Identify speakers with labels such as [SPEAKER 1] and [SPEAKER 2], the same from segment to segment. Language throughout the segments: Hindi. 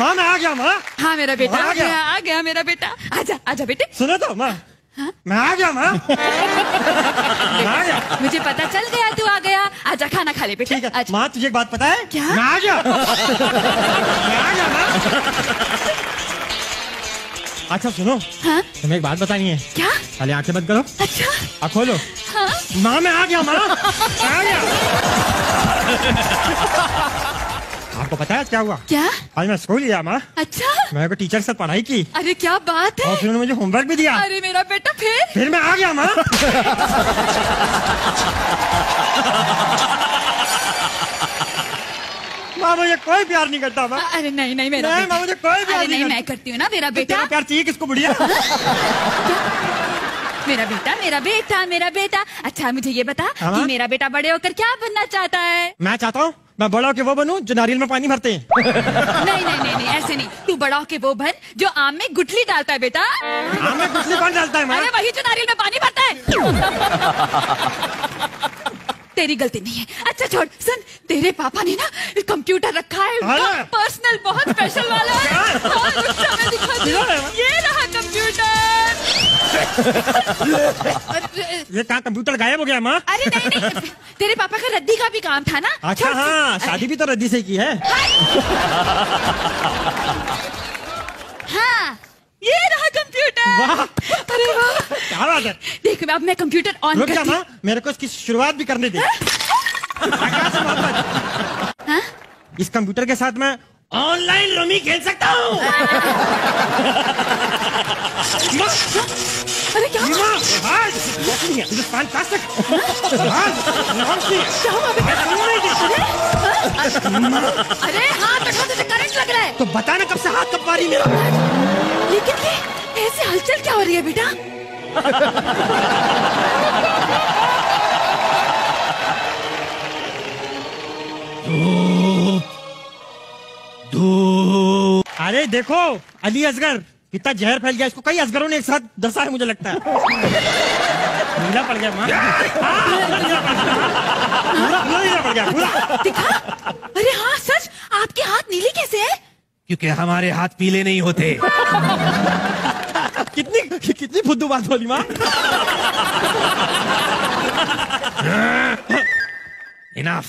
[SPEAKER 1] माँ मैं आ गया माँ।
[SPEAKER 2] हाँ मेरा बेटा।
[SPEAKER 1] आ गया।
[SPEAKER 2] आ गया मेरा बेटा। आजा आजा बेटे।
[SPEAKER 1] सुनो तो माँ। मैं आ गया माँ। आ गया।
[SPEAKER 2] मुझे पता चल गया तू आ गया। आजा खाना खा ले बेटे।
[SPEAKER 1] है। माँ तुझे एक बात पता है?
[SPEAKER 2] क्या?
[SPEAKER 1] मैं आ गया। मैं आ गया माँ। अच्छा सुनो।
[SPEAKER 2] हाँ?
[SPEAKER 1] तुम्हें एक बात बतानी है।
[SPEAKER 2] क्या?
[SPEAKER 1] पहले आँखें बंद करो।
[SPEAKER 2] अच्छा।
[SPEAKER 1] खोलो।
[SPEAKER 2] हाँ?
[SPEAKER 1] माँ मैं आ गया माँ आ गया। आपको पता है क्या हुआ?
[SPEAKER 2] क्या?
[SPEAKER 1] आज मैं स्कूल गया माँ।
[SPEAKER 2] अच्छा?
[SPEAKER 1] मैंने को टीचर से पढ़ाई की।
[SPEAKER 2] अरे क्या बात है?
[SPEAKER 1] और फिर मुझे होमवर्क भी दिया।
[SPEAKER 2] अरे मेरा बेटा फिर?
[SPEAKER 1] फिर मैं आ गया माँ। माँ मुझे कोई प्यार नहीं करता माँ।
[SPEAKER 2] अरे नहीं नहीं मेरा
[SPEAKER 1] नहीं, माँ, मुझे कोई प्यार नहीं
[SPEAKER 2] नहीं। मैं करती हूँ ना मेरा
[SPEAKER 1] तो
[SPEAKER 2] बेटा।
[SPEAKER 1] प्यार चाहिए किसको बुढ़िया?
[SPEAKER 2] मेरा बेटा मेरा बेटा मेरा बेटा। अच्छा मुझे ये बता
[SPEAKER 1] हाँ?
[SPEAKER 2] कि मेरा बेटा बड़े होकर क्या बनना चाहता है?
[SPEAKER 1] मैं चाहता हूँ मैं बड़ा होके वो बनूं जो नारियल में पानी भरते हैं।
[SPEAKER 2] नहीं नहीं नहीं नहीं ऐसे नहीं। तू बड़ा होके वो बन जो आम में गुठली डालता है बेटा।
[SPEAKER 1] हाँ मैं कुछ कौन डालता है माँ?
[SPEAKER 2] अरे वही जो नारियल में पानी भरता है। तेरी गलती नहीं है। अच्छा छोड़ सुन तेरे पापा ने ना कंप्यूटर रखा है
[SPEAKER 1] हाँ।
[SPEAKER 2] पर्सनल बहुत स्पेशल वाला है। हाँ, हूँ।
[SPEAKER 1] है?
[SPEAKER 2] ये
[SPEAKER 1] ये कहाँ कंप्यूटर गायब हो गया माँ?
[SPEAKER 2] अरे नहीं नहीं तेरे पापा का रद्दी का भी काम था ना?
[SPEAKER 1] अच्छा हाँ शादी भी तो रद्दी से की है।
[SPEAKER 2] हाँ। ये रहा कंप्यूटर
[SPEAKER 1] वाह।
[SPEAKER 2] अरे वाह।
[SPEAKER 1] क्या बात है?
[SPEAKER 2] देख अब मैं कंप्यूटर ऑन
[SPEAKER 1] रुक जा माँ मेरे को इसकी शुरुआत भी करने दे। मोहब्बत।
[SPEAKER 2] हाँ?
[SPEAKER 1] इस कंप्यूटर के साथ मैं ऑनलाइन रमी खेल सकता हूँ।
[SPEAKER 2] अरे क्या?
[SPEAKER 1] आज, सुन नहीं थी।
[SPEAKER 2] अरे हाथ रखो तुझे करंट लग रहा है?
[SPEAKER 1] तो बताना कब से हाथ कब पा रही मेरा।
[SPEAKER 2] लेकिन ऐसे हलचल क्या हो रही है बेटा?
[SPEAKER 1] देखो अली असगर कितना जहर फैल गया इसको कई असगरों ने एक साथ दसा है मुझे लगता है नीला पड़ गया माँ हाँ, पूरा पूरा नीला पड़ गया पूरा
[SPEAKER 2] दिखा अरे हाँ सच आपके हाथ नीले कैसे हैं
[SPEAKER 3] क्योंकि हमारे हाथ पीले नहीं होते
[SPEAKER 1] कितनी कितनी फुद्दू बात बोली माँ
[SPEAKER 3] इनाफ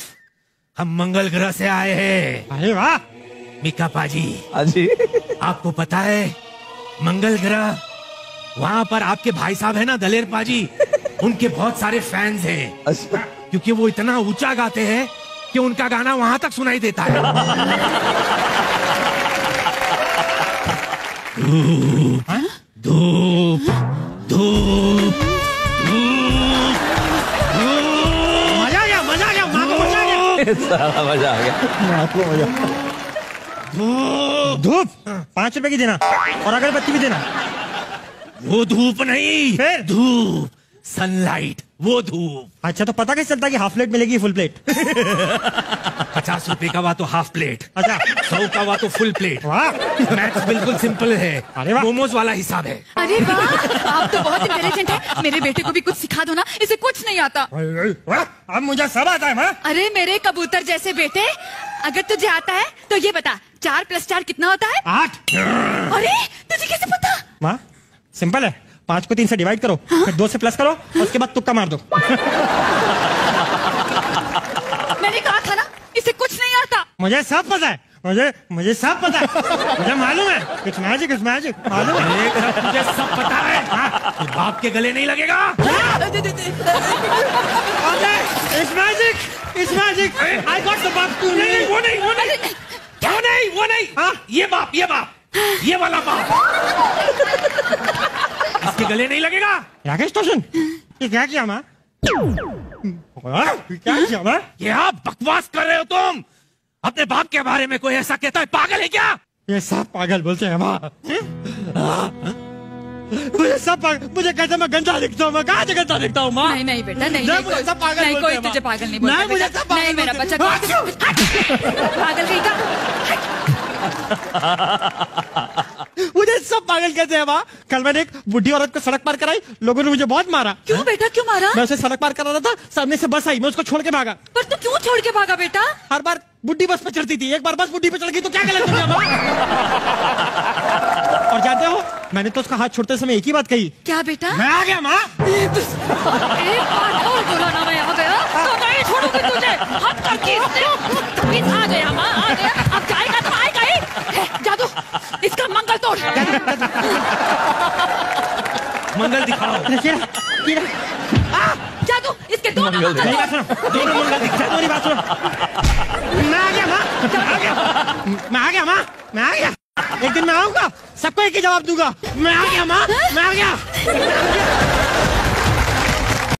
[SPEAKER 3] हम मंगल ग्रह से आए हैं
[SPEAKER 1] अरे वाह
[SPEAKER 3] मिका पाजी।
[SPEAKER 4] हाँ जी।
[SPEAKER 3] आपको पता है मंगल ग्रह वहाँ पर आपके भाई साहब है ना दलेर पाजी? उनके बहुत सारे फैंस हैं।
[SPEAKER 4] अच्छा।
[SPEAKER 3] क्योंकि वो इतना ऊँचा गाते हैं कि उनका गाना वहाँ तक सुनाई देता है। धूप धूप धूप धूप।
[SPEAKER 1] मज़ा आ गया मज़ा आ गया मज़ा आ गया।
[SPEAKER 4] मज़ा आ गया।
[SPEAKER 1] धूप। पाँच रुपए की देना। और अगरबत्ती भी देना।
[SPEAKER 3] वो धूप नहीं
[SPEAKER 1] फिर?
[SPEAKER 3] धूप। सनलाइट वो धूप।
[SPEAKER 1] अच्छा तो पता कैसे चलता कि हाफ़ प्लेट मिलेगी फुल प्लेट?
[SPEAKER 3] पचास रुपए का हुआ तो हाफ़ प्लेट
[SPEAKER 1] अच्छा
[SPEAKER 3] सौ का हुआ तो फुल प्लेट
[SPEAKER 1] वाह।
[SPEAKER 3] मैथ्स बिल्कुल सिंपल है।
[SPEAKER 1] अरे
[SPEAKER 3] मोमोज वाला हिसाब है।
[SPEAKER 2] अरे वाह आप तो बहुत इंटेलिजेंट है। मेरे बेटे को भी कुछ सिखा दो ना इसे कुछ नहीं आता।
[SPEAKER 1] अब मुझे सब आता है माँ
[SPEAKER 2] अरे मेरे कबूतर जैसे बेटे अगर तुझे आता है तो ये बता चार प्लस चार कितना होता है?
[SPEAKER 1] आठ।
[SPEAKER 2] अरे तुझे कैसे पता?
[SPEAKER 1] माँ सिंपल है। पाँच को तीन से डिवाइड करो फिर दो से प्लस करो और उसके बाद तुक्का मार दो
[SPEAKER 2] मैंने कहा था ना इसे कुछ नहीं आता
[SPEAKER 1] मुझे सब पता है। मुझे मुझे सब पता है। मुझे मालूम है। कुछ मैजिक कुछ मैजिक मालूम है।
[SPEAKER 3] मुझे सब पता है। कि बाप के गले नहीं लगेगा।
[SPEAKER 1] It's magic it's magic I got the बाप टू
[SPEAKER 3] नहीं? नहीं वो नहीं वो नहीं। वो नहीं वो नहीं।
[SPEAKER 1] हाँ?
[SPEAKER 3] ये बाप ये बाप। ये वाला बाप। इसके गले नहीं लगेगा।
[SPEAKER 1] राकेश टोशन ये क्या किया माँ? क्या किया माँ?
[SPEAKER 3] ये आप बकवास कर रहे हो तुम। अपने बाप के बारे में कोई ऐसा कहता है पागल है क्या?
[SPEAKER 1] ये सब पागल बोलते हैं माँ। मुझे सब पागल मुझे कहते हैं मैं गंदा दिखता हूँ मैं कहाँ से गंदा दिखता हूँ माँ?
[SPEAKER 2] नहीं नहीं बेटा नहीं
[SPEAKER 1] नहीं,
[SPEAKER 2] नहीं
[SPEAKER 1] मुझे
[SPEAKER 2] कोई
[SPEAKER 1] सब पागल
[SPEAKER 2] नहीं कोई तुझे पागल नहीं बोलता
[SPEAKER 1] नहीं, मुझे सब पागल
[SPEAKER 2] नहीं मेरा बच्चा
[SPEAKER 1] हैं।
[SPEAKER 2] पागल कहीं का
[SPEAKER 1] मुझे सब पागल कहते हैं माँ। कल मैंने एक बुढ़ी औरत को सड़क पार कराई लोगों ने मुझे बहुत मारा।
[SPEAKER 2] क्यों बेटा क्यों मारा?
[SPEAKER 1] मैं उसे सड़क पार करा रहा था सामने से बस आई मैं उसको छोड़ के भागा।
[SPEAKER 2] पर तू क्यों छोड़ के भागा बेटा?
[SPEAKER 1] हर बार बुढ़ी बस पे चढ़ती थी। एक बार बस बुढ़ी पे चढ़ गई तो क्या गलत हो गया माँ? मैंने तो उसका हाथ छोड़ते समय एक ही बात कही।
[SPEAKER 2] क्या बेटा?
[SPEAKER 1] मैं आ गया माँ?
[SPEAKER 2] एक बार और बोला ना मैं आ गया नहीं छोड़ूँगी तुझे। हद कर दी इसने तमीज आ गया माँ आ गया। अब जाएगा आएगा ही। हे, जादू इसका मंगल तोड़।
[SPEAKER 3] मंगल दिखाओ।
[SPEAKER 2] इसके दोनों
[SPEAKER 4] मंगल
[SPEAKER 1] मेरी बात सुनो दोनों मंगल दिख जाए मेरी बात सुनो मैं आ गया माँ मैं आ गया मैं आ गया माँ मैं आ गया एक दिन मैं आऊँगा सबको एक ही जवाब दूँगा मैं आ गया माँ मैं आ गया